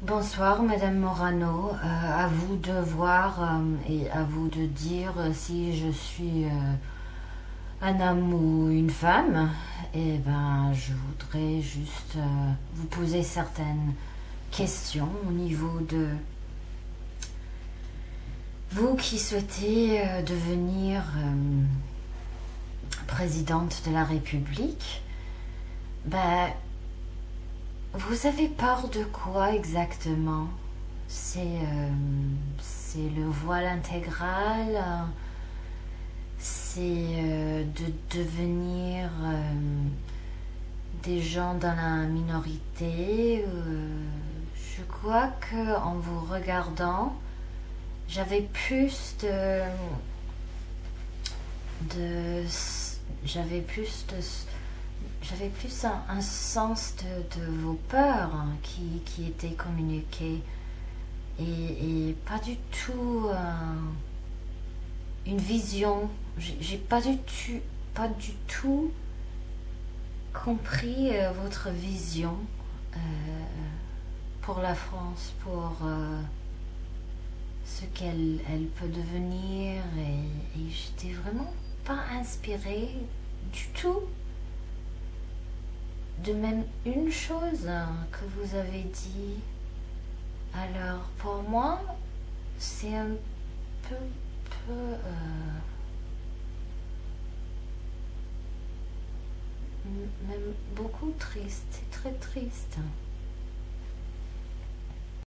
Bonsoir, Madame Morano. Euh, à vous de voir euh, et à vous de dire si je suis euh, un homme ou une femme. Et ben, je voudrais juste vous poser certaines questions au niveau de vous qui souhaitez devenir présidente de la République. Ben, vous avez peur de quoi exactement? C'est euh, le voile intégral? C'est euh, de devenir euh, des gens dans la minorité? Je crois que en vous regardant, j'avais plus de, de j'avais plus de j'avais plus un, sens de, vos peurs hein, qui, qui étaient communiquées. Et, pas du tout euh, une vision. J'ai pas du tout, pas du tout compris euh, votre vision euh, pour la France, pour ce qu'elle elle peut devenir. Et, et j'étais vraiment pas inspirée du tout de même une chose que vous avez dit. Alors, pour moi, c'est un peu, peu euh, même beaucoup triste, très triste.